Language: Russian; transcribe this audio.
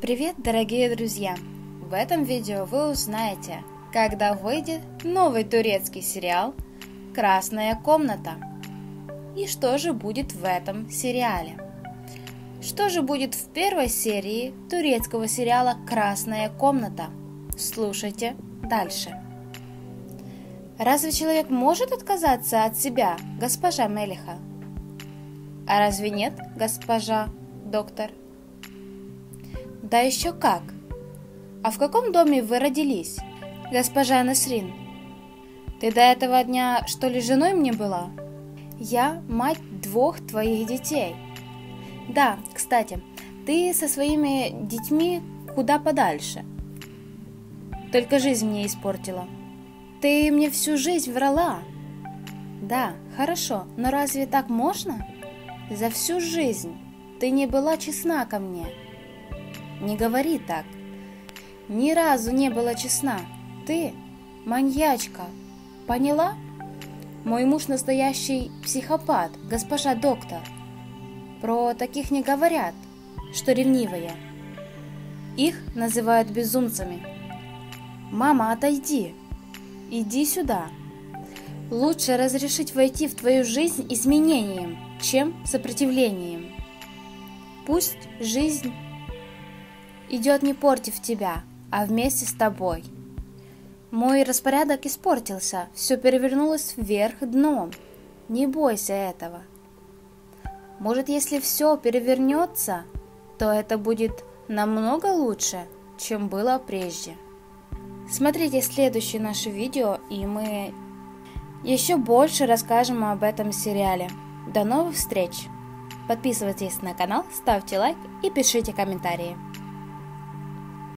Привет, дорогие друзья! В этом видео вы узнаете, когда выйдет новый турецкий сериал «Красная комната». И что же будет в этом сериале? Что же будет в первой серии турецкого сериала «Красная комната»? Слушайте дальше. Разве человек может отказаться от себя, госпожа Мелиха? А разве нет, госпожа доктор? Да еще как! А в каком доме вы родились, госпожа Насрин? Ты до этого дня что ли женой мне была? Я мать двух твоих детей. Да, кстати, ты со своими детьми куда подальше. Только жизнь мне испортила. Ты мне всю жизнь врала. Да, хорошо, но разве так можно? За всю жизнь ты не была честна ко мне. Не говори так. Ни разу не была честна. Ты маньячка. Поняла? Мой муж настоящий психопат, госпожа доктор. Про таких не говорят, что ревнивые. Их называют безумцами. Мама, отойди. Иди сюда. Лучше разрешить войти в твою жизнь изменением, чем сопротивлением. Пусть жизнь идет не против тебя, а вместе с тобой. Мой распорядок испортился, все перевернулось вверх дном. Не бойся этого. Может, если все перевернется, то это будет намного лучше, чем было прежде. Смотрите следующее наше видео, и мы еще больше расскажем об этом сериале. До новых встреч! Подписывайтесь на канал, ставьте лайк и пишите комментарии.